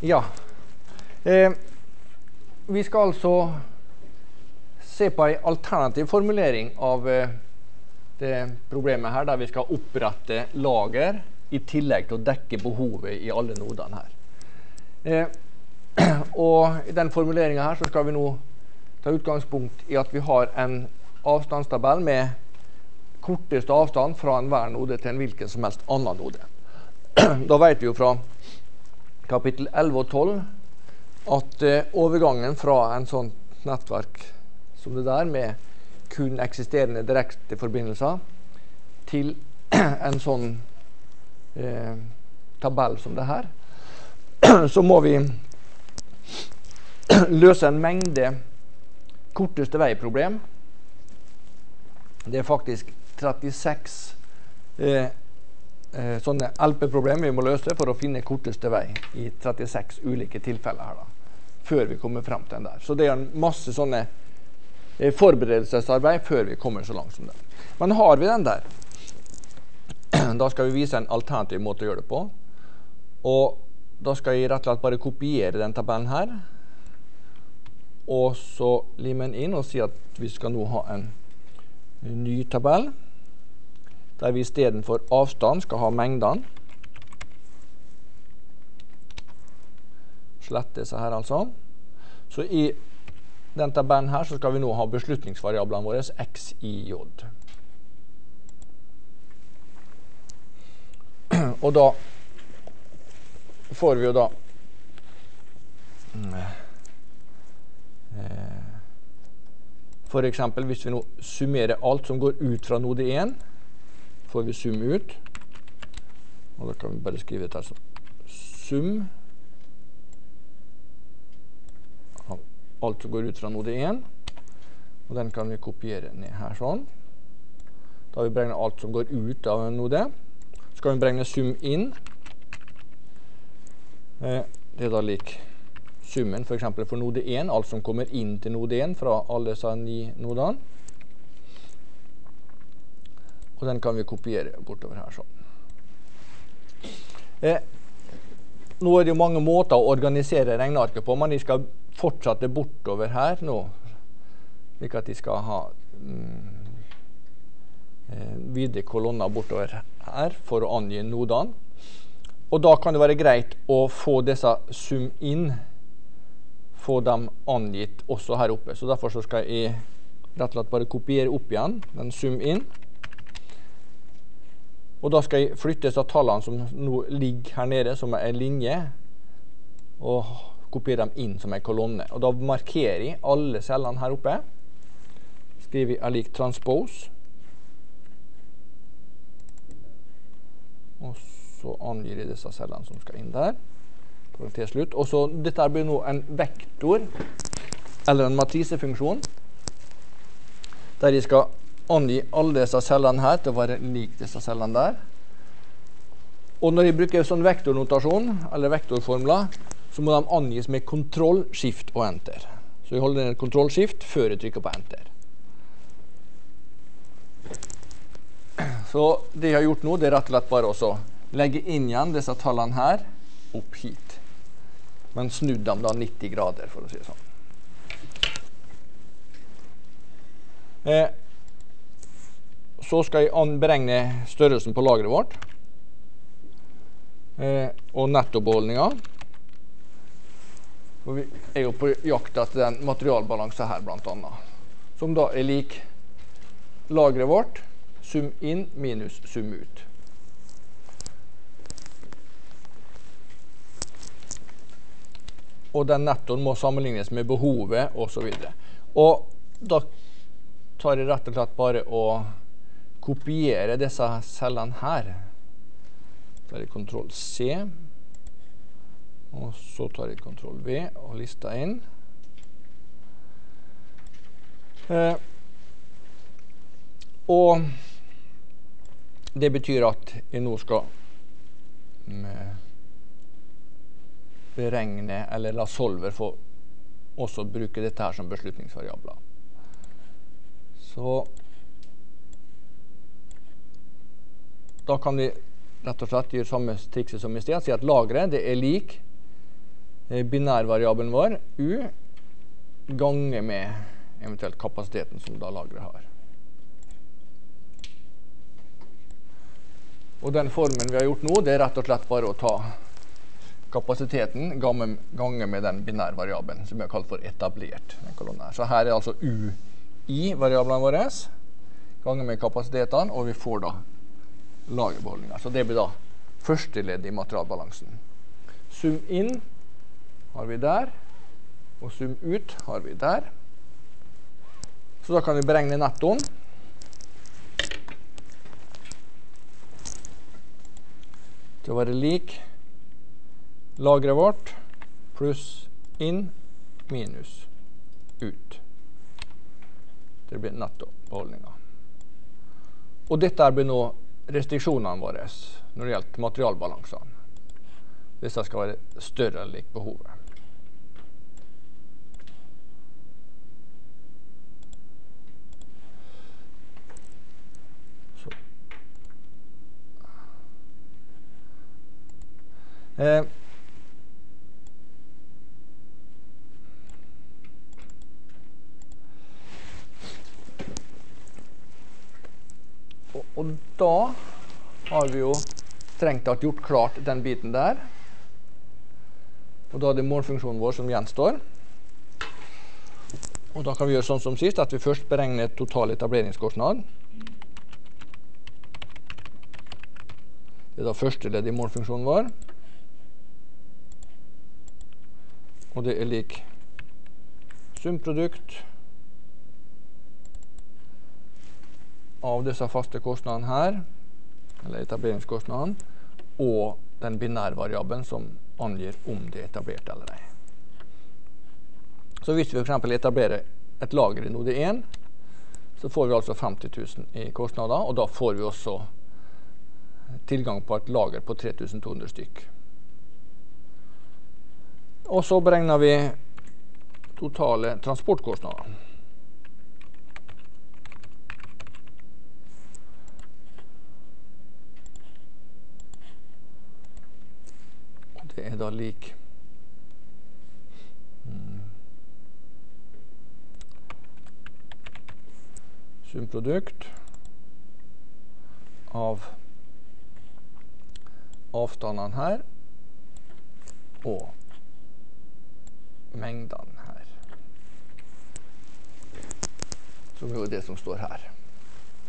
Ja. Eh, vi skal altså se på en alternativ formulering av eh, det problemet her, der vi skal opprette lager i tillegg til å dekke behovet i alle nodene her. Eh, og I den formuleringa her så skal vi nå ta utgangspunkt i at vi har en avstandstabell med korteste avstand fra enhver node til en hvilken som helst annen node. da vet vi jo fra kapittel 11 og 12 at eh, overgangen fra en sånn nettverk som det der, med kun eksisterende direkte forbindelser, til en sånn eh, tabell som det her, så må vi løse en mengde korteste vei-problem. Det er faktisk 36 eh, eh, sånne LP-problemer vi må løse for å finne korteste vei i 36 ulike tilfeller her da, før vi kommer frem til den der. Så det er masse sånne eh, forberedelsesarbeid før vi kommer så langt som det. Men har vi den der, da skal vi vise en alternativ måte å gjøre det på. Og da skal jeg rett og slett bare kopiere den tabellen her. Og så lime den inn og si at vi skal nå ha en ny tabell der vi istedenfor avstand skal ha mengdene. Slette disse her, altså. Så i den tabellen her så skal vi nå ha beslutningsvariablene våre x, i, j. Og da får vi jo da F.eks. For eksempel hvis vi nå summerer alt som går ut fra node 1 får vi sum ut. Og da kan vi bare skrive dette som sum av alt som går ut fra node 1. Og den kan vi kopiere ned her sånn. Da har vi beregnet alt som går ut av node. Så kan vi beregne sum inn. Eh, det er da lik summen. For, for node 1, alt som kommer inn til node 1 fra alle disse ni nodene. Og den kan vi kopiere bortover her sånn. Eh, nå er det jo mange måter å organisere regnearket på, men de skal fortsette bortover her nå. Slik at de skal ha mm, eh, vide kolonner bortover her for å angi nodene. Og da kan det være greit å få disse sum inn, få dem angitt også her oppe. Så derfor så skal jeg rett og slett bare kopiere opp igjen den sum inn. Og da skal jeg flytte disse tallene som nå ligger her nede, som er en linje, og kopiere dem inn som en kolonne. Og da markerer jeg alle cellene her oppe. Skriver jeg lik transpose. Og så angir jeg disse cellene som skal inn der. Slutt. Og så Dette blir nå en vektor, eller en matrisefunksjon, der jeg skal angi alle disse cellene her til å være lik disse cellene der. Og når jeg bruker sånn vektornotasjon, eller vektorformler, så må de angis med kontroll, skift og enter. Så jeg holder ned kontroll, skift før jeg trykker på enter. Så det jeg har gjort nå, det er rett og slett bare å legge inn igjen disse tallene her opp hit. Men snudd dem da 90 grader, for å si det sånn. Eh, så skal jeg beregne størrelsen på lageret vårt. Eh, og nettobeholdninga. Og vi er jo på jakt etter den materialbalansen her, bl.a. Som da er lik lageret vårt, sum inn minus sum ut. Og den nettoen må sammenlignes med behovet osv. Og, så og da tar jeg rett og slett bare og kopiere disse cellene her. Tar jeg kontroll C, og så tar jeg kontroll V og lista inn. Eh, og det betyr at jeg nå skal beregne, eller la Solver få også bruke dette her som beslutningsvariabler. Så Da kan vi rett og slett gjøre samme trikset som i sted. Si at lageret det er lik eh, binærvariabelen vår, U, ganger med eventuelt kapasiteten som da lageret har. Og den formen vi har gjort nå, det er rett og slett bare å ta kapasiteten ganger med den binærvariabelen som vi har kalt for etablert. Så her er altså U i variablene våre ganger med kapasitetene, og vi får da lagerbeholdninga. Så det blir da første ledd i materialbalansen. Sum inn har vi der, og sum ut har vi der. Så da kan vi beregne nettoen. Til å være lik lageret vårt pluss inn minus ut. Det blir nettobeholdninga. Og dette blir nå restriksjonene våre når det gjelder materialbalansene. Disse skal være større enn lik behovet. Eh, Og da har vi jo strengt tatt gjort klart den biten der. Og da er det målfunksjonen vår som gjenstår. Og da kan vi gjøre sånn som sist, at vi først beregner total etableringskostnad. Det er da første ledd i målfunksjonen vår. Og det er lik sumprodukt av disse faste kostnadene her, eller etableringskostnadene, og den binærvariabelen som angir om det er etablert eller ei. Så hvis vi f.eks. etablerer et lager i node 1, så får vi altså 50 000 i kostnader, og da får vi også tilgang på et lager på 3200 stykk. Og så beregner vi totale transportkostnader. Det er da lik mm. sumprodukt av avstandene her og mengdene her. Som jo er det som står her.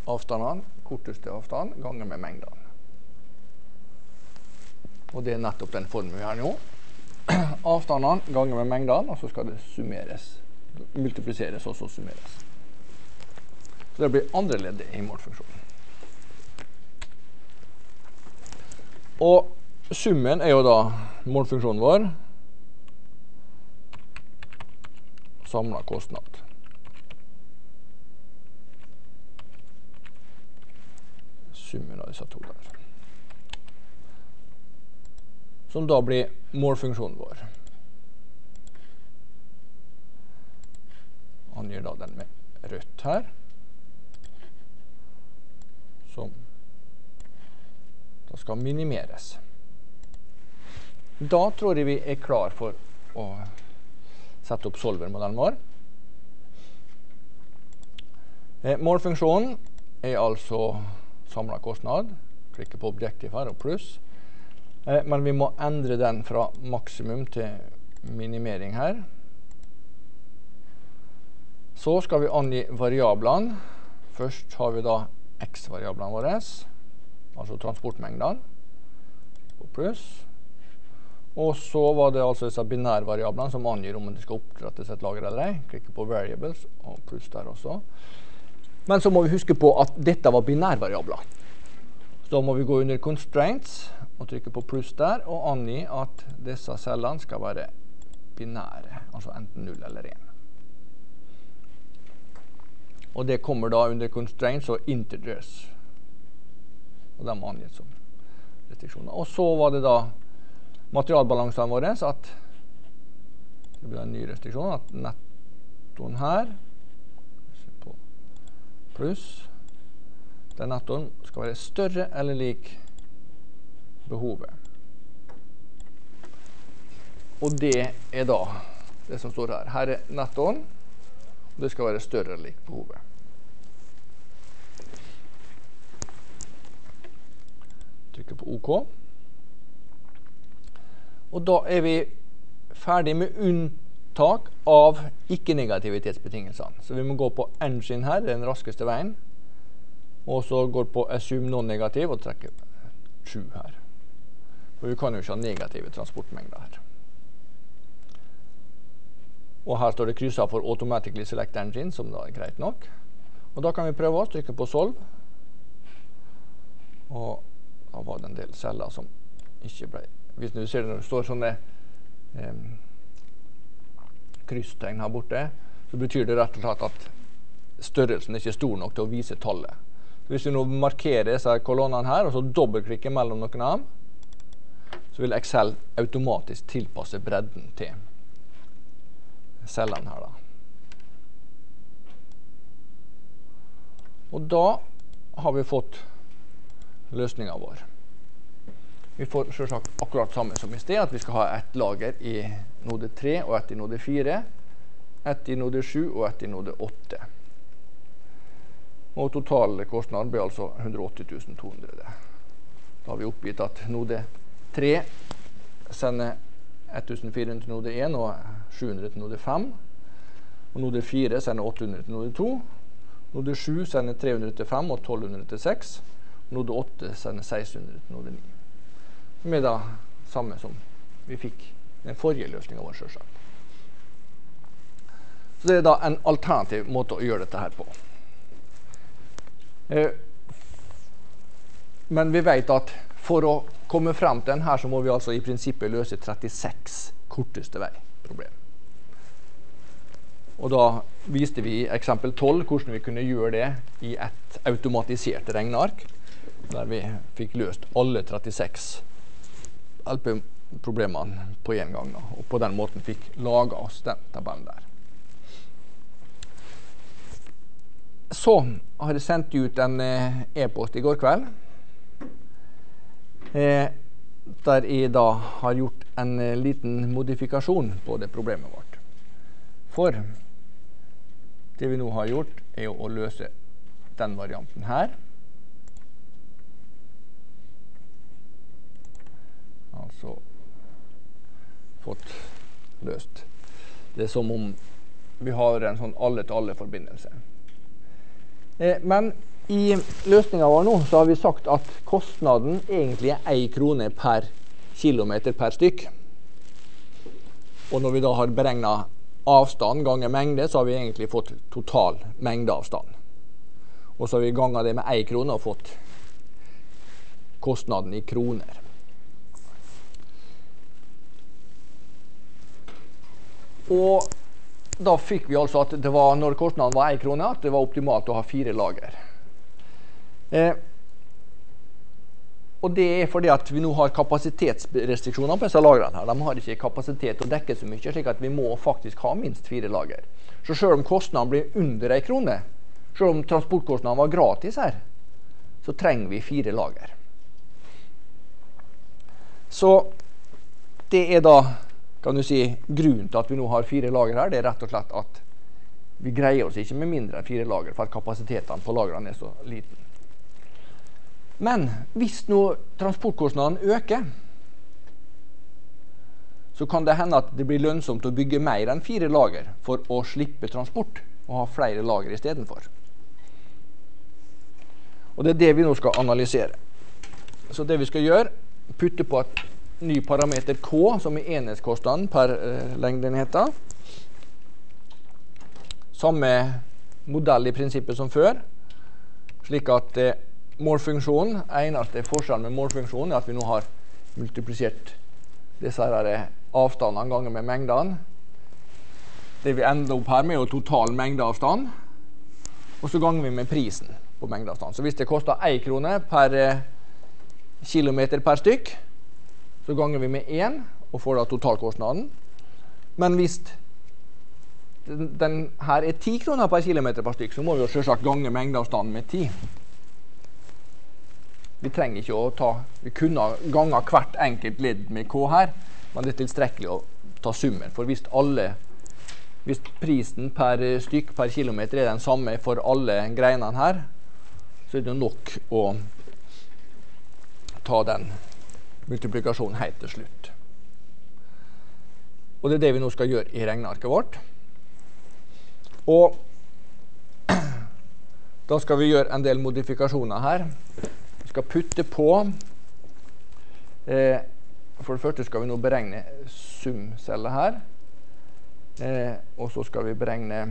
Avstandene, korteste avstand, ganger med mengdene. Og det er nettopp den formen vi har nå. Avstandene ganger med mengdene, og så skal det summeres. Multipliseres og så summeres. Så det blir andre leddet i målfunksjonen. Og summen er jo da målfunksjonen vår. Samla kostnad. Summen av disse to der som da blir målfunksjonen vår. Angir da den med rødt her. Som da skal minimeres. Da tror jeg vi er klar for å sette opp solvermodellen vår. Eh, målfunksjonen er altså samla kostnad. Klikker på objektiv her og pluss. Eh, men vi må endre den fra maksimum til minimering her. Så skal vi angi variablene. Først har vi da x-variablene våre, altså transportmengdene, på pluss. Og så var det altså disse binærvariablene som angir om det skal opprettes et lager eller ei. Klikker på 'variables' og pluss der også. Men så må vi huske på at dette var binærvariabler. Da må vi gå under 'constraints' og trykke på pluss der og angi at disse cellene skal være binære, altså enten 0 eller 1. Og det kommer da under constraints og integers. Og de er angitt som restriksjoner. Og så var det da materialbalansene våre at det blir en ny restriksjon. At nettoen her pluss Den nettoen skal være større eller lik behovet. Og det er da det som står her. Her er nettoen. Og det skal være større eller lik behovet. Trykker på OK. Og da er vi ferdig med unntak av ikke-negativitetsbetingelsene. Så vi må gå på engine her, den raskeste veien. Og så går på assume non-negativ og trekker 7 her. For vi kan jo ikke ha negative transportmengder her. Og her står det kryssa for automatically select engine, som da er greit nok. Og da kan vi prøve å trykke på solve. Og da var det en del celler som ikke ble Hvis du ser når det står sånne eh, krysstegn her borte, så betyr det rett og slett at størrelsen er ikke stor nok til å vise tallet. Hvis vi nå markerer disse kolonnene her, og så dobbeltklikker mellom noen av dem, så vil Excel automatisk tilpasse bredden til cellene her. da. Og da har vi fått løsninga vår. Vi får selvsagt akkurat samme som i sted, at vi skal ha ett lager i node 3 og ett i node 4. Ett i node 7 og ett i node 8. Og totalkostnaden ble altså 180 200. Da har vi oppgitt at node 3 sender 1400 til node 1 og 700 til node 5. Og node 4 sender 800 til node 2. Node 7 sender 300 til 5 og 1200 til 6. Node 8 sender 1600 til node 9. Som er da samme som vi fikk den forrige løsninga vår, sjølsagt. Så det er da en alternativ måte å gjøre dette her på. Eh, men vi vet at for å komme frem til den her, så må vi altså i prinsippet løse 36 korteste vei-problem. Og da viste vi i eksempel 12 hvordan vi kunne gjøre det i et automatisert regneark, der vi fikk løst alle 36 LP-problemene på én gang. Da, og på den måten fikk laga oss den tabellen der. Så har jeg sendt ut en eh, e-post i går kveld. Eh, der jeg da har gjort en eh, liten modifikasjon på det problemet vårt. For det vi nå har gjort, er å løse den varianten her. Altså fått løst. Det er som om vi har en sånn alle-til-alle-forbindelse. Eh, men i løsninga vår nå så har vi sagt at kostnaden egentlig er én krone per kilometer per stykk. Og når vi da har beregna avstand ganger mengde, så har vi egentlig fått total mengdeavstand. Og så har vi ganga det med én krone og fått kostnaden i kroner. Og da fikk vi altså at det var, når kostnaden var én krone, at det var optimalt å ha fire lager. Eh, og det er fordi at vi nå har kapasitetsrestriksjoner på disse lagrene. her. De har ikke kapasitet til å dekke så mye, slik at vi må faktisk ha minst fire lager. Så selv om kostnaden blir under ei krone, selv om transportkostnaden var gratis her, så trenger vi fire lager. Så det er da kan du si, grunnen til at vi nå har fire lager her, det er rett og slett at vi greier oss ikke med mindre enn fire lager, for at kapasitetene på lagrene er så liten. Men hvis nå transportkostnadene øker, så kan det hende at det blir lønnsomt å bygge mer enn fire lager for å slippe transport og ha flere lager istedenfor. Og det er det vi nå skal analysere. Så det vi skal gjøre, putte på et ny parameter K, som er enhetskostnaden per eh, lengdenheter. Samme modell i prinsippet som før, slik at eh, målfunksjonen eneste forskjellen med målfunksjonen er at vi nå har multiplisert disse her eh, avstandene ganger med mengdene. Det vi ender opp her med, er total mengdeavstand. Og så ganger vi med prisen på mengdeavstand. Så hvis det koster 1 krone per kilometer per stykk, så ganger vi med 1 og får da totalkostnaden. Men hvis den, den her er 10 kroner per kilometer per stykk, så må vi jo selvsagt gange mengdeavstanden med 10. Vi trenger ikke å ta Vi kunne ganga hvert enkelt ledd med K her, men det er tilstrekkelig å ta summen. For hvis alle hvis prisen per stykk per kilometer er den samme for alle greinene her, så er det nok å ta den multiplikasjonen helt til slutt. Og det er det vi nå skal gjøre i regnearket vårt. Og da skal vi gjøre en del modifikasjoner her. Vi skal putte på eh, For det første skal vi nå beregne sumceller her. Eh, og så skal vi beregne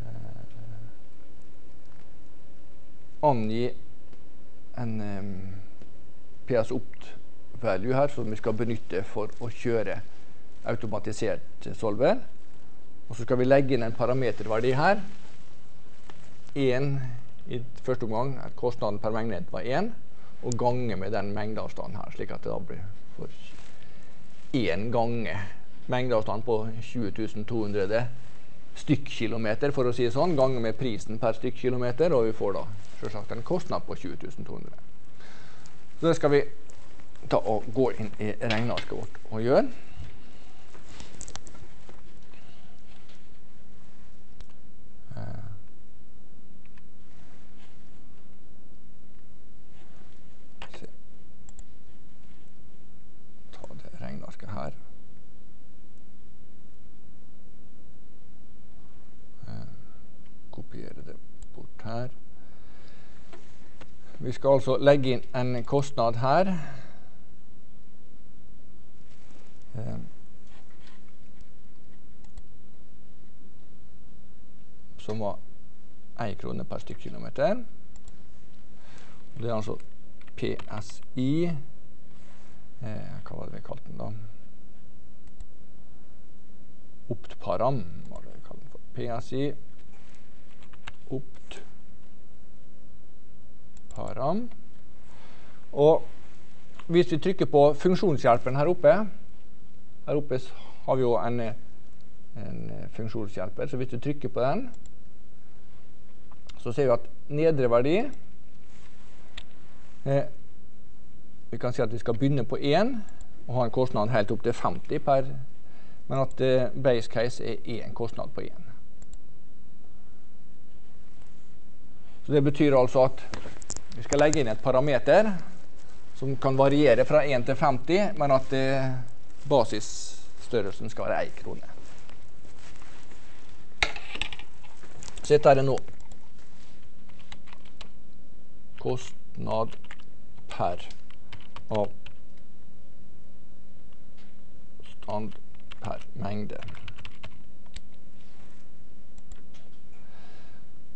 eh, Angi en um, PS opt-value her som vi skal benytte for å kjøre automatisert solver. Og så skal vi legge inn en parameterverdi her. 1 i første omgang, at kostnaden per mengdenhet var 1, og gange med den mengdeavstanden her, slik at det da blir for én gange mengdeavstand på 20 200 stykkkilometer, for å si det sånn, ganger med prisen per stykkkilometer, og vi får da selvsagt en kostnad på 20 200. Så det skal vi ta og gå inn i regnearket vårt og gjøre. Skal altså legge inn en kostnad her. Eh, som var 1 krone per stykkkilometer. Det er altså PSI eh, Hva var det vi kalte den, da? Optparam, var det vi kalte den for. PSI opt Param. Og hvis vi trykker på funksjonshjelperen her oppe Her oppe har vi jo en, en funksjonshjelper, så hvis du trykker på den, så ser vi at nedre verdi eh, Vi kan si at vi skal begynne på 1 og ha en kostnad helt opp til 50 per men at eh, base case er én kostnad på 1. Så Det betyr altså at vi skal legge inn et parameter som kan variere fra 1 til 50, men at eh, basisstørrelsen skal være 1 krone. Så dette er det nå kostnad per av stand per mengde.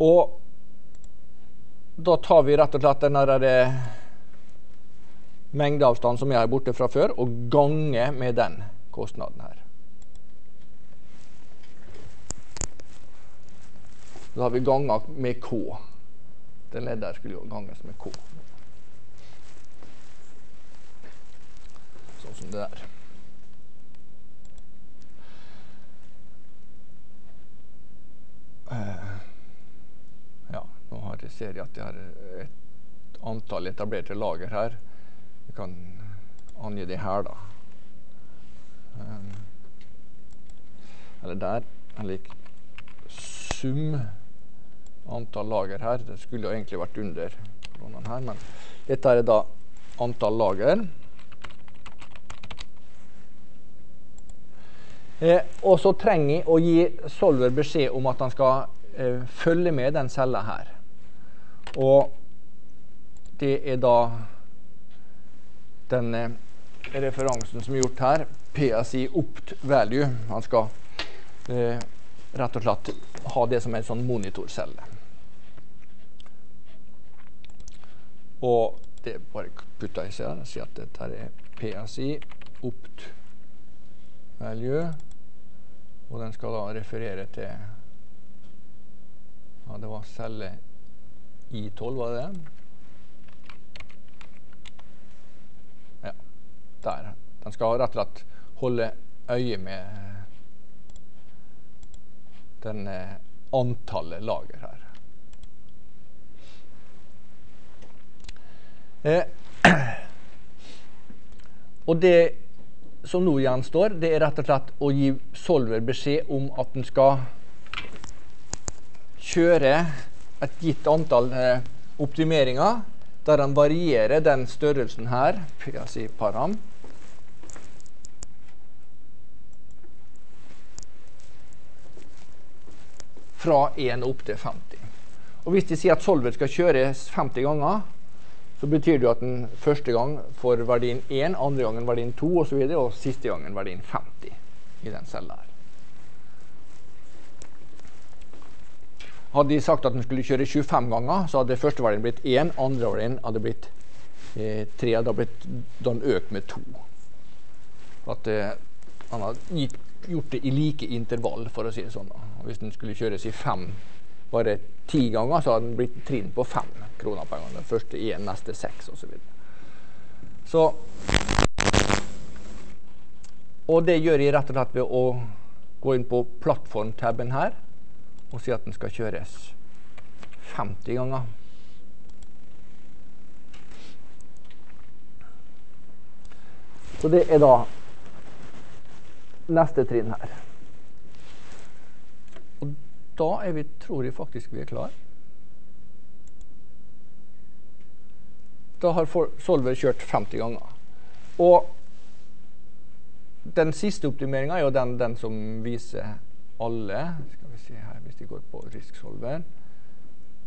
Og da tar vi rett og slett den eh, mengdeavstanden som er borte fra før, og ganger med den kostnaden her. Da har vi ganga med K. Den leddet skulle jo ganges med K. Sånn som det der. Uh. Nå har jeg ser jeg at jeg har et antall etablerte lager her. Vi kan angi det her, da. Um, eller der. Eller sum antall lager her. Det skulle jo egentlig vært under her, men dette er da antall lager. Eh, og så trenger jeg å gi Solver beskjed om at han skal eh, følge med den cella her. Og det er da den eh, referansen som er gjort her, PSI opt value. Han skal eh, rett og slett ha det som en sånn monitorcelle. Og det bare putter jeg her og sier at dette er PSI opt value. Og den skal da referere til ja, det var celle i12, var det det? Ja, der. Den skal rett og slett holde øye med den eh, antallet lager her. Eh, Og det som nå gjenstår, det er rett og slett å gi Solver beskjed om at den skal kjøre et gitt antall eh, optimeringer, der han varierer den størrelsen her, si param, fra 1 opp til 50. Og Hvis de sier at Solver skal kjøres 50 ganger, så betyr det at den første gang får verdien 1, andre gangen verdien 2 osv., og, så videre, og siste gangen verdien 50 i den cella her. Hadde de sagt at den skulle kjøre 25 ganger, så hadde første verdien blitt 1, andre verdien hadde blitt eh, 3, hadde da da den økt med 2. At eh, han hadde gjort det i like intervall, for å si det sånn. Og hvis den skulle kjøres i fem bare ti ganger, så hadde den blitt trinn på fem kroner per gang. Den første én, neste seks osv. Så, videre. så Og det gjør jeg rett og slett ved å gå inn på plattformtaben her og si at den skal kjøres 50 ganger. Så det er da neste trinn her. Og da er vi, tror jeg faktisk vi er klare. Da har Solver kjørt 50 ganger. Og den siste optimeringa er jo den, den, som viser alle Skal vi se her, hvis de går på Risk Solver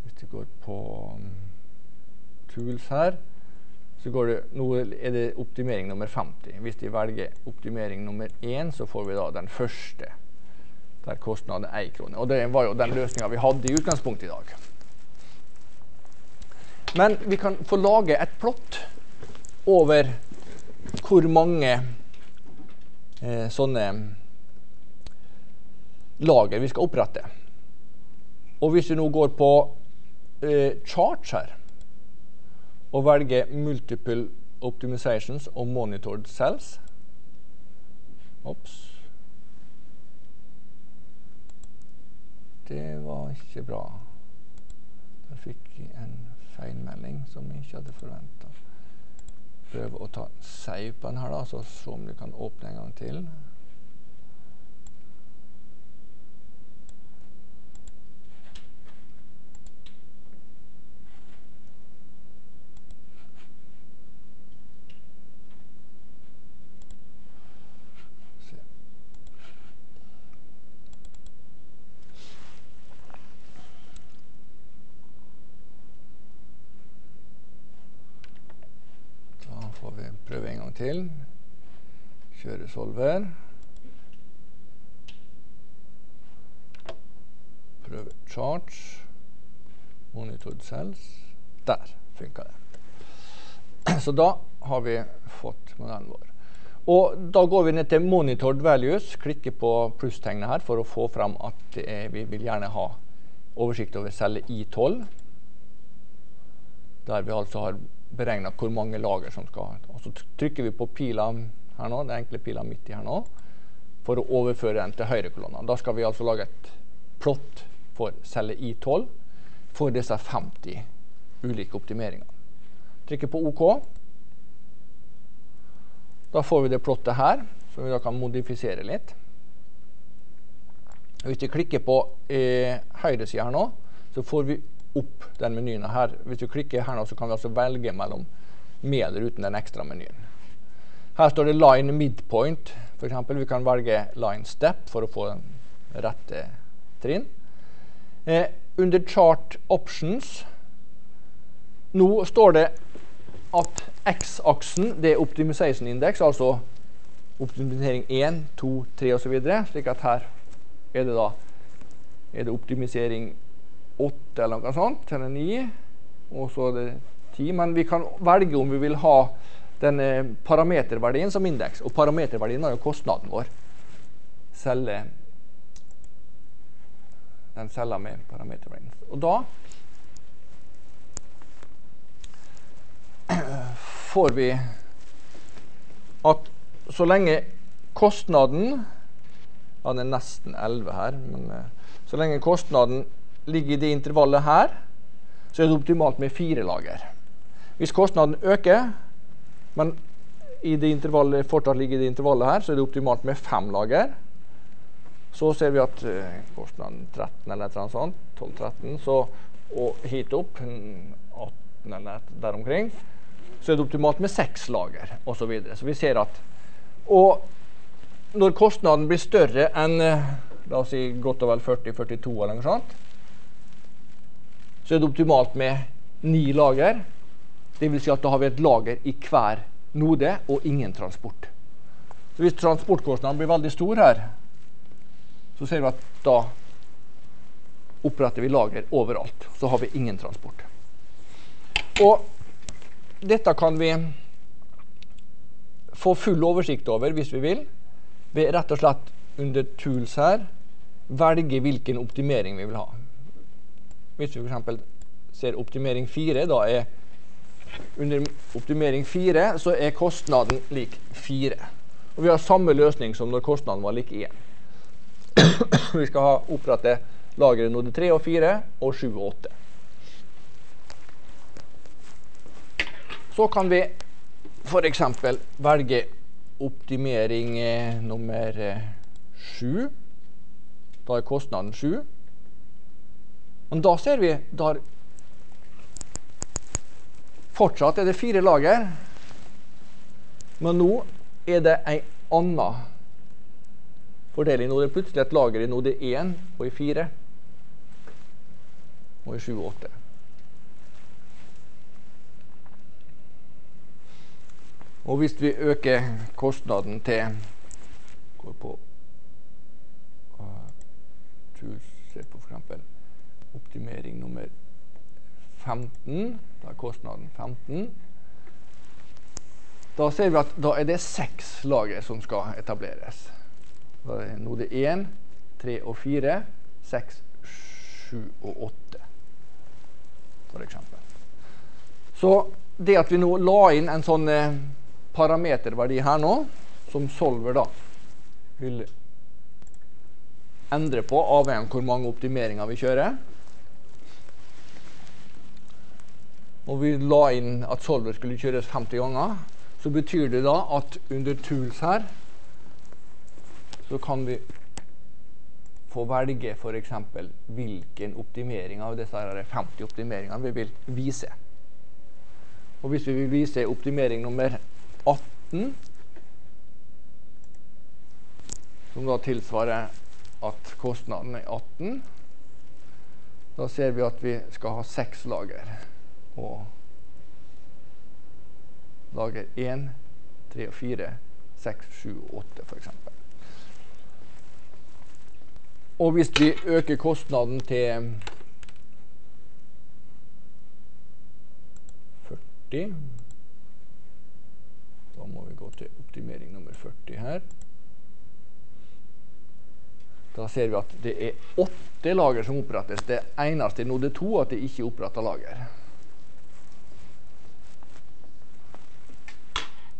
Hvis de går på um, Tools her, så går det, nå er det optimering nummer 50. Hvis de velger optimering nummer 1, så får vi da den første, der kostnaden er 1 krone. Og det var jo den løsninga vi hadde i utgangspunktet i dag. Men vi kan få lage et plott over hvor mange eh, sånne lager vi skal opprette. Og hvis vi nå går på eh, charts her og velger multiple optimizations og monitored cells Ops. Det var ikke bra. Der fikk jeg en feilmelding som vi ikke hadde forventa. Prøve å ta save på den her, da, så se om du kan åpne en gang til. Kjøre solver. Prøve charge. Monitored cells. Der funka det. Så da har vi fått modellen vår. Og Da går vi ned til monitored values, klikker på plusstegnet her for å få fram at er, vi vil gjerne ha oversikt over celle I12. Der vi altså har beregna hvor mange lager som skal Og så trykker vi på pila her nå, det er enkle pila midt i her nå, for å overføre den til høyrekolonna. Da skal vi altså lage et plott for celle I12 for disse 50 ulike optimeringene. Trykker på OK. Da får vi det plottet her, som vi da kan modifisere litt. Hvis vi klikker på eh, høyresida her nå, så får vi opp den menyen her. Hvis vi klikker her nå, så kan vi altså velge mellom med eller uten den ekstra menyen. Her står det line midpoint. For eksempel. vi kan velge line step for å få den rette trinn. Eh, under chart options nå står det at X-aksen det er optimization index, altså optimisering 1, 2, 3 osv. Slik at her er det da er det optimisering 8 eller noe sånt, eller 9, Og så er det 10. Men vi kan velge om vi vil ha denne parameterverdien som indeks. Og parameterverdien er jo kostnaden vår. Selge Den selger med parameterverdien. Og da får vi at så lenge kostnaden Ja, den er nesten 11 her, men eh, så lenge kostnaden ligger i det intervallet her, så er det optimalt med fire lager. Hvis kostnaden øker, men i det intervallet, fortsatt ligger i det intervallet her, så er det optimalt med fem lager. Så ser vi at uh, kostnaden 13 eller annet sånt, 12-13, så og hit opp 18 eller der omkring, så er det optimalt med seks lager osv. Så, videre. så vi ser at Og når kostnaden blir større enn uh, la oss si godt og vel 40-42 eller noe sånt, så er det optimalt med ni lager. Dvs. Si at da har vi et lager i hver node og ingen transport. Så Hvis transportkostnaden blir veldig stor her, så ser vi at da oppretter vi lager overalt. Så har vi ingen transport. Og dette kan vi få full oversikt over hvis vi vil, ved rett og slett under tools her velge hvilken optimering vi vil ha. Hvis vi f.eks. ser optimering 4, da er under optimering 4 så er kostnaden lik 4. Og vi har samme løsning som når kostnaden var lik 1. vi skal ha opprette lagre node 3 og 4 og 7 og 8. Så kan vi f.eks. velge optimering eh, nummer 7. Eh, da er kostnaden 7. Men da ser vi da Fortsatt er det fire lager, men nå er det ei anna fordeling. Nå er det plutselig et lager i node 1 og i 4 og i 7 og 8. Og hvis vi øker kostnaden til Går på tools, se på f.eks. optimering nummer 15. Da er kostnaden 15. Da ser vi at da er det seks lager som skal etableres. Da er node 1, 3 og 4, 6, 7 og 8, f.eks. Så det at vi nå la inn en sånn eh, parameterverdi her nå, som Solver da vil endre på avhengig av hvor mange optimeringer vi kjører. Og vi la inn at Solver skulle kjøres 50 ganger. Så betyr det da at under Tools her så kan vi få velge f.eks. hvilken optimering av disse 50 optimeringene vi vil vise. Og hvis vi vil vise optimering nummer 18, som da tilsvarer at kostnaden er 18. Da ser vi at vi skal ha seks lager. Og lager 1, 3 og 4, 6, 7 og 8 f.eks. Og hvis vi øker kostnaden til 40 Da må vi gå til optimering nummer 40 her. Da ser vi at det er åtte lager som opprettes. Det eneste i node 2 at det ikke er oppretta lager.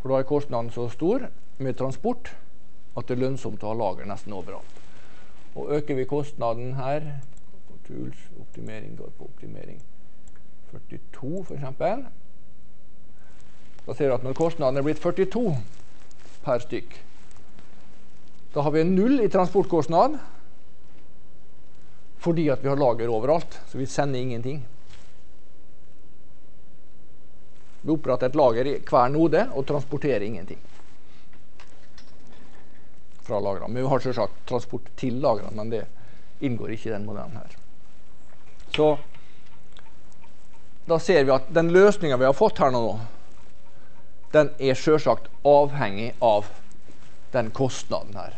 For da er kostnaden så stor med transport at det er lønnsomt å ha lager nesten overalt. Og øker vi kostnaden her tools, optimering går på optimering 42 f.eks. Da ser vi at når kostnaden er blitt 42 per stykk, da har vi null i transportkostnad fordi at vi har lager overalt. Så vi sender ingenting. Vi oppretter et lager i hver node og transporterer ingenting fra lagrene. Vi har selvsagt transport til lagrene, men det inngår ikke i den modellen her. Så da ser vi at den løsninga vi har fått her nå, den er selvsagt avhengig av den kostnaden her.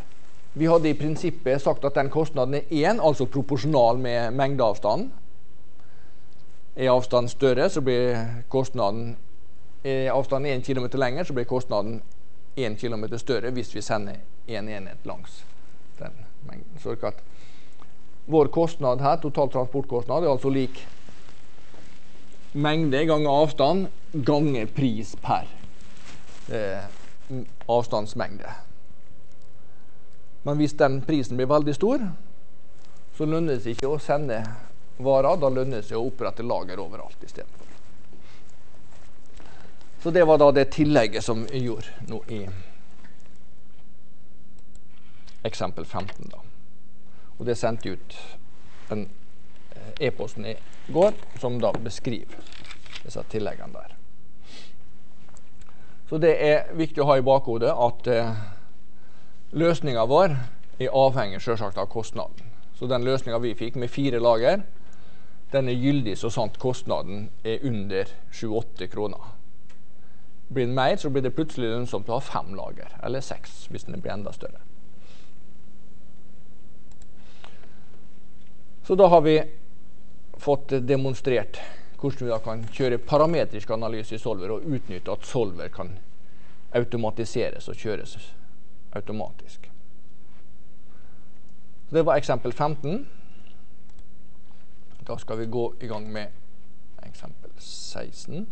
Vi hadde i prinsippet sagt at den kostnaden er 1, altså proporsjonal med mengdeavstanden. Er avstanden større, så blir kostnaden Er avstanden 1 km lenger, så blir kostnaden 1 km større hvis vi sender én en enhet langs den mengden. Så at vår kostnad her, total transportkostnad, er altså lik mengde ganger avstand ganger pris per eh, avstandsmengde. Men hvis den prisen blir veldig stor, så lønner det seg ikke å sende varer. Da lønner det seg å opprette lager overalt istedenfor. Så det var da det tillegget som vi gjorde nå i eksempel 15. da. Og det sendte ut den eh, e-posten i går, som da beskriver disse tilleggene der. Så det er viktig å ha i bakhodet at eh, løsninga vår er avhengig selvsagt av kostnaden. Så den løsninga vi fikk med fire lager, den er gyldig så sant kostnaden er under 28 kroner. Blir den mer, så blir det plutselig lønnsomt å ha fem lager, eller seks hvis den blir enda større. Så da har vi fått demonstrert hvordan vi da kan kjøre parametrisk analyse i Solver og utnytte at Solver kan automatiseres og kjøres automatisk. Så det var eksempel 15. Da skal vi gå i gang med eksempel 16.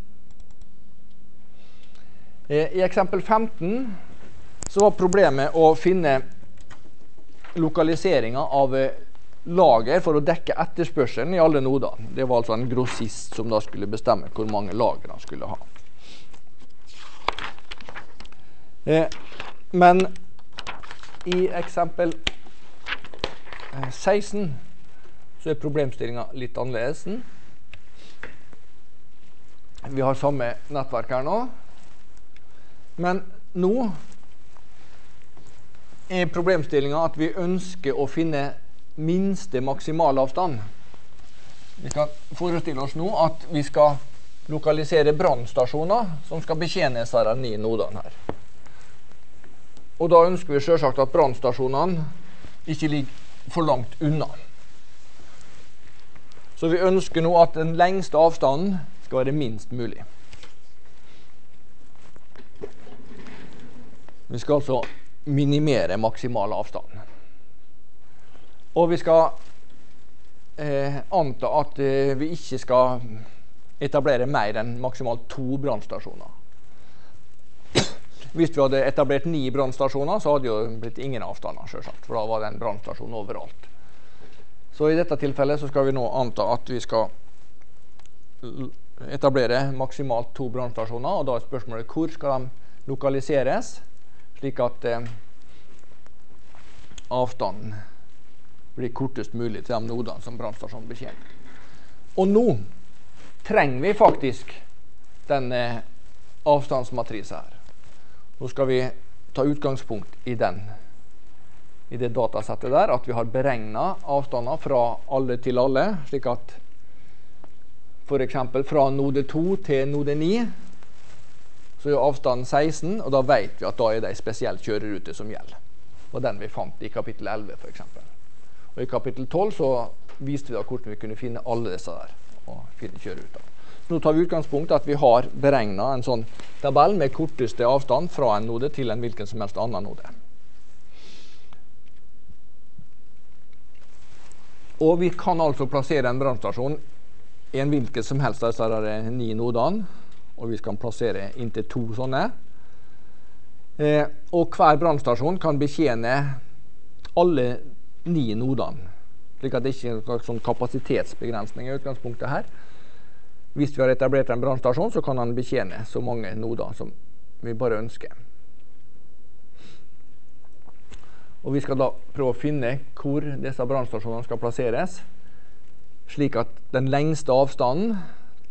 I eksempel 15 så var problemet å finne lokaliseringa av eh, lager for å dekke etterspørselen i alle noder. Det var altså en grossist som da skulle bestemme hvor mange lager han skulle ha. Eh, men i eksempel 16 eh, så er problemstillinga litt annerledes. Vi har samme nettverk her nå. Men nå er problemstillinga at vi ønsker å finne minste maksimalavstand. Vi kan forestille oss nå at vi skal lokalisere brannstasjoner som skal betjene disse ni nodene her. Og da ønsker vi selvsagt at brannstasjonene ikke ligger for langt unna. Så vi ønsker nå at den lengste avstanden skal være minst mulig. Vi skal altså minimere maksimal avstand. Og vi skal eh, anta at eh, vi ikke skal etablere mer enn maksimalt to brannstasjoner. Hvis vi hadde etablert ni brannstasjoner, så hadde det jo blitt ingen avstander, selvsagt, for da var det en brannstasjon overalt. Så i dette tilfellet så skal vi nå anta at vi skal etablere maksimalt to brannstasjoner. Og da er spørsmålet hvor skal de lokaliseres, slik at eh, avstanden blir kortest mulig til de nodene som brannstasjonen betjener. Og nå trenger vi faktisk denne avstandsmatrisen her. Nå skal vi ta utgangspunkt i den i det datasettet der at vi har beregna avstander fra alle til alle, slik at f.eks. fra node 2 til node 9 så er avstanden 16, og da vet vi at da er det ei spesiell kjørerute som gjelder. Var den vi fant i kapittel 11 f.eks. Og I kapittel 12 så viste vi da hvordan vi kunne finne alle disse der. og finne kjøreruta. Nå tar vi utgangspunkt at vi har beregna en sånn tabell med korteste avstand fra en node til en hvilken som helst annen node. Og vi kan altså plassere en brannstasjon i en hvilken som helst av disse ni nodene. Og vi skal plassere inntil to sånne. Eh, og hver brannstasjon kan betjene alle ni nodene. Slik at det ikke er noen sånn kapasitetsbegrensning i utgangspunktet her. Hvis vi har etablert en brannstasjon, så kan den betjene så mange noder som vi bare ønsker. Og Vi skal da prøve å finne hvor disse brannstasjonene skal plasseres, slik at den lengste avstanden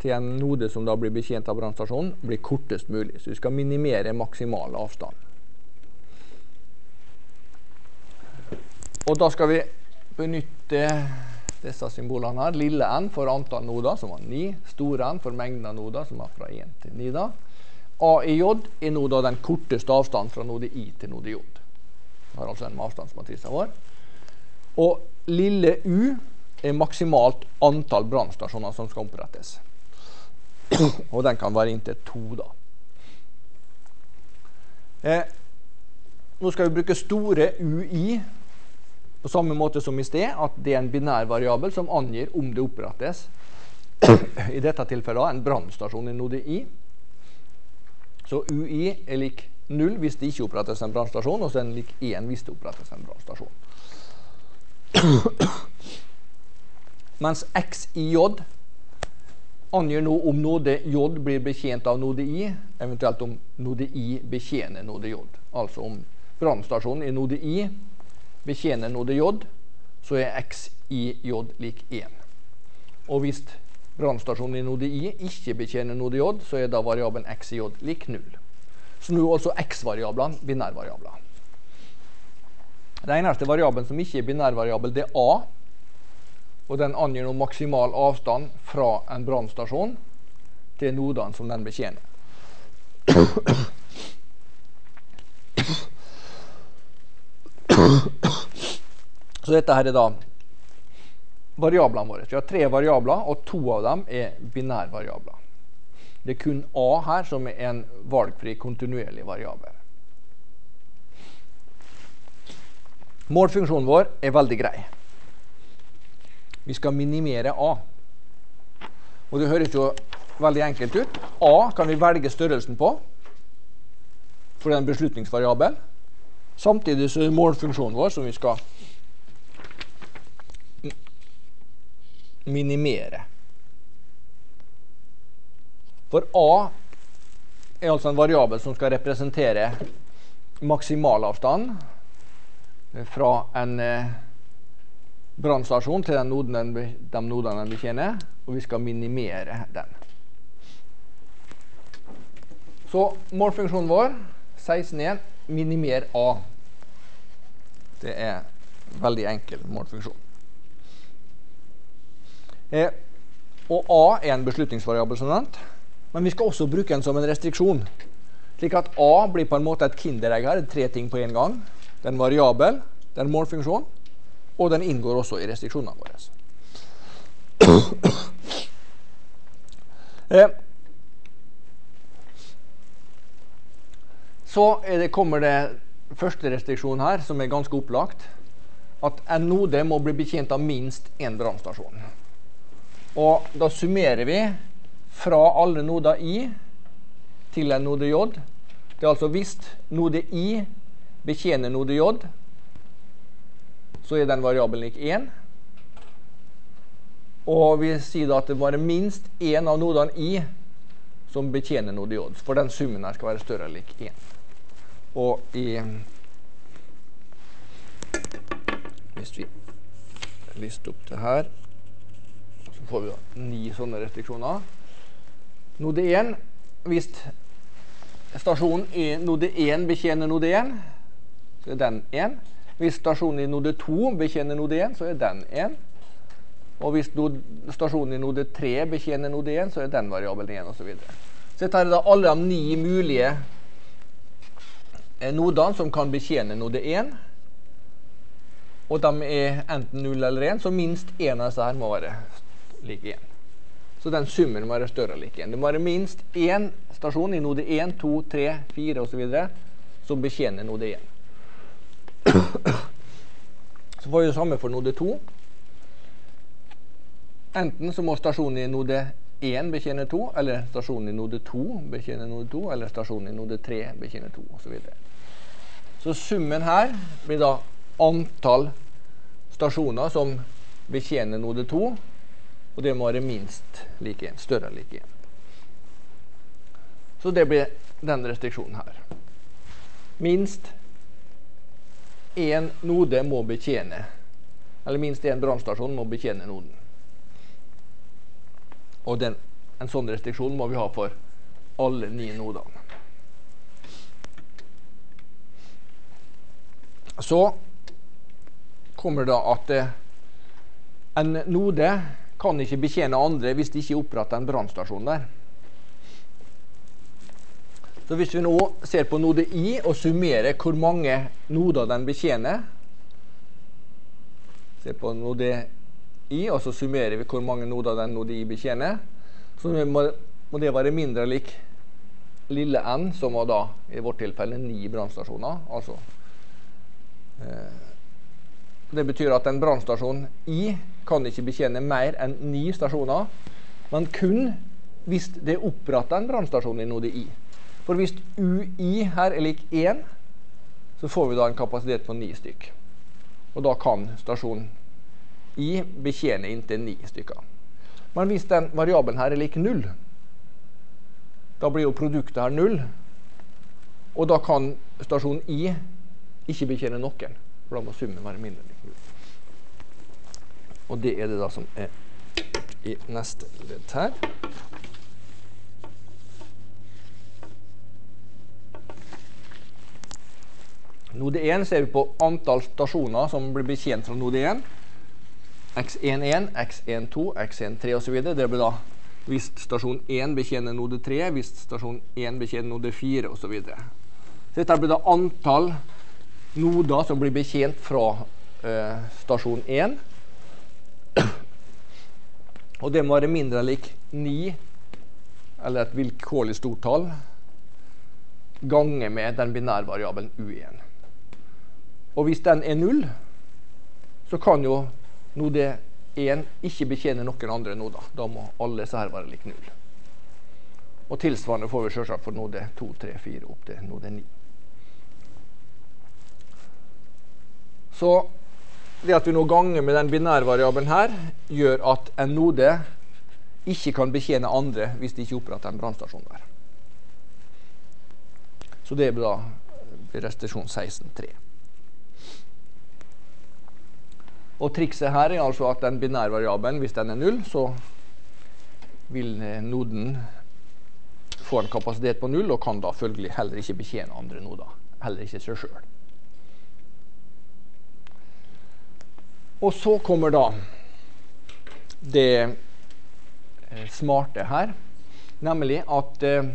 til en node som da blir betjent av brannstasjonen, blir kortest mulig. Så vi skal minimere maksimal avstand. Og da skal vi benytte disse symbolene her. Lille n for antall noder, som var 9. Store n for mengden av noder, som var fra 1 til 9. Da. A i J er nå da den korteste avstanden fra node I til node J. Vi har altså en avstandsmatrisen vår. Og lille u er maksimalt antall brannstasjoner som skal opprettes. Og den kan være inntil to, da. Eh, nå skal vi bruke store UI på samme måte som i sted, at det er en binær variabel som angir om det opprettes i dette tilfellet en brannstasjon i node I. Så UI er lik 0 hvis det ikke opprettes en brannstasjon, og så er den lik 1 hvis det opprettes en brannstasjon. Mens XIJ angir nå om node J blir betjent av node I, eventuelt om node I betjener node J. Altså om brannstasjonen i node I betjener node J, så er x i J lik 1. Og hvis brannstasjonen i node I ikke betjener node J, så er da variabelen x i J lik 0. Så nå er altså x-variablene binærvariabler. Den eneste variabelen som ikke er binærvariabel, det er A. Og den angir nå maksimal avstand fra en brannstasjon til nodene som den betjener. Så dette her er da variablene våre. Vi har tre variabler, og to av dem er binærvariabler. Det er kun A her som er en valgfri kontinuerlig variabel. Målfunksjonen vår er veldig grei. Vi skal minimere A. Og det høres jo veldig enkelt ut. A kan vi velge størrelsen på, for det er en beslutningsvariabel. Samtidig så er målfunksjonen vår som vi skal minimere. For A er altså en variabel som skal representere maksimalavstand fra en eh, brannstasjon til den noden den, de nodene den betjener, og vi skal minimere den. Så målfunksjonen vår, 16.1, minimer A. Det er veldig enkel målfunksjon. Eh, og A er en beslutningsvariabel, som nevnt. Men vi skal også bruke den som en restriksjon. Slik at A blir på en måte et kinderegg her. Tre ting på en gang. Det er en variabel, det er en målfunksjon, og den inngår også i restriksjonene våre. Eh. Så det, kommer det første restriksjon her, som er ganske opplagt. At en node må bli betjent av minst én brannstasjon. Og da summerer vi fra alle noder i til en node j. Det er altså hvis node i betjener node j, så er den variabelen lik 1. Og vi sier da at det må være minst én av nodene i som betjener node j. For den summen her skal være større eller lik 1. Og i Hvis vi lister opp det her, så får vi da ni sånne restriksjoner. Node 1 Hvis stasjonen i node 1 betjener node 1, så er den 1. Hvis stasjonen i node 2 betjener node 1, så er den 1. Og hvis stasjonen i node 3 betjener node 1, så er den variabelen 1 osv. Så, videre. så dette er da alle de ni mulige eh, nodene som kan betjene node 1. Og de er enten 0 eller 1, så minst én av disse her må være lik 1. Så den summen må være større eller ikke. Det må være minst én stasjon i node 1, 2, 3, 4 osv. som betjener node 1. Så får vi det samme for node 2. Enten så må stasjonen i node 1 betjene 2, eller stasjonen i node 2 betjene node 2, eller stasjonen i node 3 betjene 2 osv. Så, så summen her blir da antall stasjoner som betjener node 2, og det må være minst like 1. Større enn like 1. Så det blir den restriksjonen her. Minst én node må betjene Eller minst én brannstasjon må betjene noden. Og den, en sånn restriksjon må vi ha for alle ni nodene. Så kommer det at eh, en node kan ikke betjene andre hvis de ikke oppretter en brannstasjon der. Så Hvis vi nå ser på node I og summerer hvor mange noder den betjener Se på node I, og så summerer vi hvor mange noder den node I betjener. Så må, det være mindre lik lille n, som var da i vårt tilfelle ni brannstasjoner. Altså eh, Det betyr at en brannstasjon I kan ikke betjene mer enn ni stasjoner, men kun hvis det er oppretta en brannstasjon i node I. For hvis UI her er lik 1, så får vi da en kapasitet på 9 stykk. Og da kan stasjon I betjene inntil 9 stykker. Men hvis den variabelen her er lik 0, da blir jo produktet her 0. Og da kan stasjon I ikke betjene noen. For da må summen være mindre enn lik null. Og det er det da som er i neste ledd her. Node 1 ser vi på antall stasjoner som blir betjent fra node 1. X11, X12, X13 osv. Det blir da hvis stasjon 1 betjener node 3, hvis stasjon 1 betjener node 4 osv. Så, videre. så dette blir da antall noder som blir betjent fra eh, stasjon 1. Og det må være mindre enn lik 9, eller et vilkårlig stort tall, ganger med den binærvariabelen U1. Og hvis den er null, så kan jo node 1 ikke betjene noen andre noder. Da må alle disse her være lik null. Og tilsvarende får vi selvsagt for node 2, 3, 4 opp til node 9. Så det at vi nå ganger med den binærvariabelen her, gjør at en node ikke kan betjene andre hvis de ikke oppretter en brannstasjon der. Så det blir da restriksjon 16.3. Og trikset her er altså at den binærvariabelen, hvis den er null, så vil eh, noden få en kapasitet på null, og kan da følgelig heller ikke betjene andre noder. Heller ikke seg sjøl. Og så kommer da det eh, smarte her, nemlig at eh,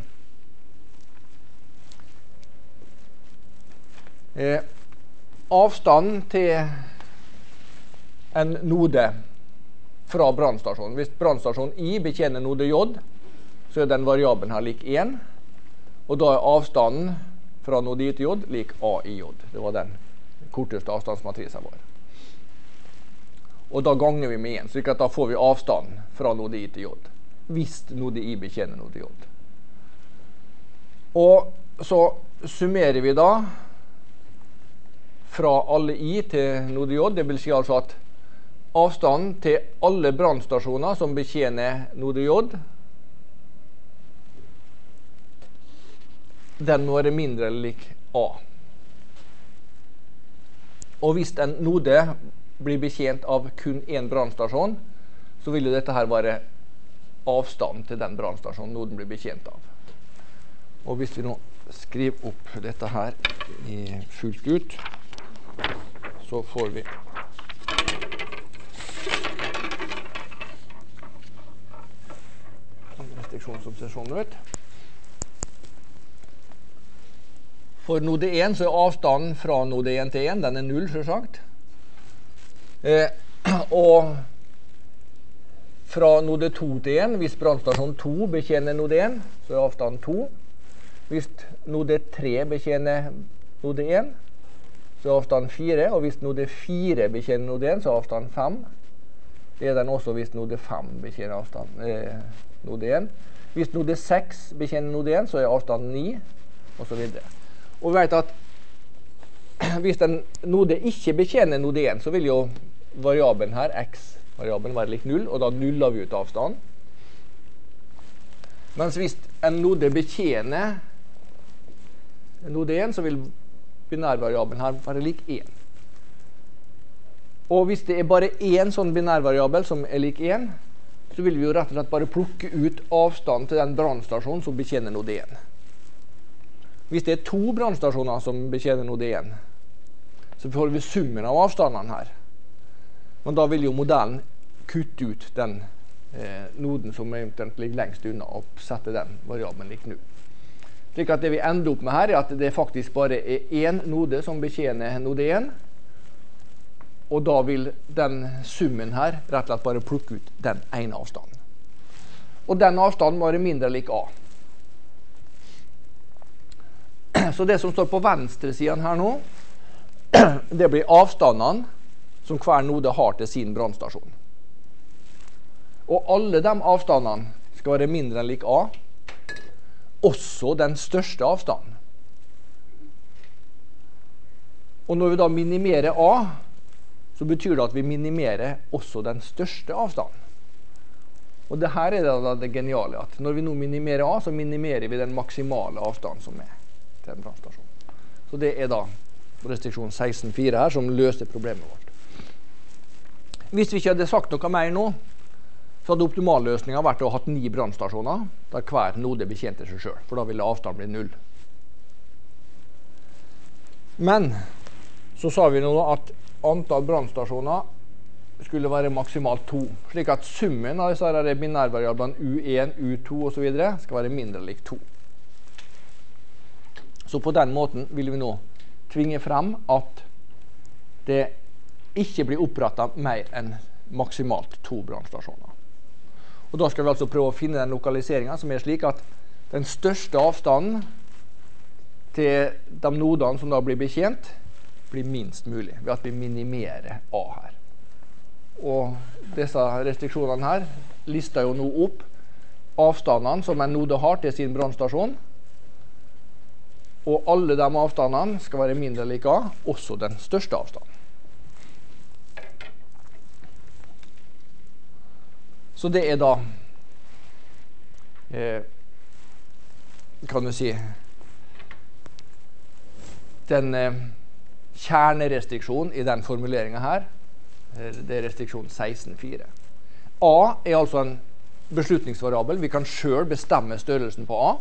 eh avstanden til en node fra brannstasjonen. Hvis brannstasjon I betjener node J, så er den variabelen her lik 1. Og da er avstanden fra node I til J lik A i J. Det var den korteste avstandsmatrisen vår. Og da ganger vi med 1, slik at da får vi avstanden fra node I til J. Hvis node I betjener node J. Og så summerer vi da fra alle I til node J. Vil si altså at avstanden til alle brannstasjoner som betjener node J, den må være mindre eller lik A. Og hvis en node blir betjent av kun én brannstasjon, så vil jo dette her være avstanden til den brannstasjonen noden blir betjent av. Og hvis vi nå skriver opp dette her fullt ut, så får vi restriksjonsobsesjonen ut. For node 1 så er avstanden fra node 1 til 1 den er null, selvsagt. Eh, og fra node 2 til 1, hvis brannstasjon 2 betjener node 1, så er avstanden 2. Hvis node 3 betjener node 1, så er avstanden 4. Og hvis node 4 betjener node 1, så er avstanden 5. Det er den også hvis node 5 betjener avstand, eh, node 1. Hvis node 6 betjener node 1, så er avstanden 9, osv. Og vi vet at hvis en node ikke betjener node 1, så vil jo variabelen her, x-variabelen, være lik 0, og da nuller vi ut avstanden. Mens hvis en node betjener node 1, så vil binærvariabelen her være lik 1. Og hvis det er bare én sånn binærvariabel som er lik 1, så vil vi jo rett og slett bare plukke ut avstanden til den brannstasjonen som betjener node 1. Hvis det er to brannstasjoner som betjener node 1, så får vi summen av avstandene her. Men da vil jo modellen kutte ut den eh, noden som eventuelt ligger lengst unna, og sette den variabelen lik null. Slik at det vi ender opp med her, er at det faktisk bare er én node som betjener node 1. Og da vil den summen her rett og slett bare plukke ut den ene avstanden. Og den avstanden må være mindre lik A. Så det som står på venstresiden her nå, det blir avstandene som hver node har til sin brannstasjon. Og alle de avstandene skal være mindre enn lik A. Også den største avstanden. Og når vi da minimerer A, så betyr det at vi minimerer også den største avstanden. Og det her er det, det geniale at når vi nå minimerer A, så minimerer vi den maksimale avstanden som er til en brannstasjon. Så det er da restriksjon 16.4 her som løser problemet vårt. Hvis vi ikke hadde sagt noe mer nå, så hadde optimalløsninga vært å ha hatt ni brannstasjoner der hver node betjente seg sjøl. For da ville avstanden bli null. Men så sa vi nå at antall brannstasjoner skulle være maksimalt to. Slik at summen av disse binærvariablene U1, U2 osv. skal være mindre lik to. Så på den måten vil vi nå tvinge frem at det ikke blir oppretta mer enn maksimalt to brannstasjoner. Og Da skal vi altså prøve å finne den lokaliseringa som er slik at den største avstanden til de nodene som da blir betjent, blir minst mulig ved at vi minimerer A her. Og disse restriksjonene her lister jo nå opp avstandene som en node har til sin brannstasjon. Og alle de avstandene skal være mindre like A, også den største avstanden. Så det er da eh, Kan du si Den eh, kjernerestriksjonen i den formuleringa her, eh, det er restriksjon 16.4. A er altså en beslutningsvariabel. Vi kan sjøl bestemme størrelsen på A.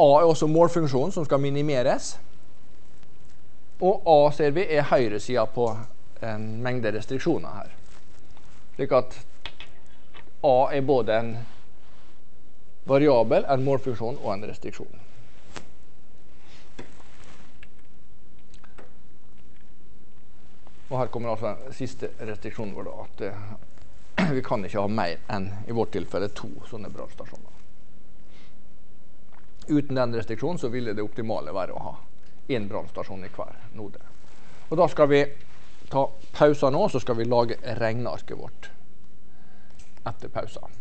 A er også målfunksjonen som skal minimeres. Og A ser vi er høyresida på en mengde restriksjoner her. Slik at A er både en variabel, en målfunksjon og en restriksjon. Og her kommer altså den siste restriksjonen vår, da, at uh, vi kan ikke ha mer enn i vårt tilfelle to sånne brannstasjoner. Uten den restriksjonen så ville det optimale være å ha én brannstasjon i hver node. Og Da skal vi ta pauser nå, så skal vi lage regnearket vårt etter pausen.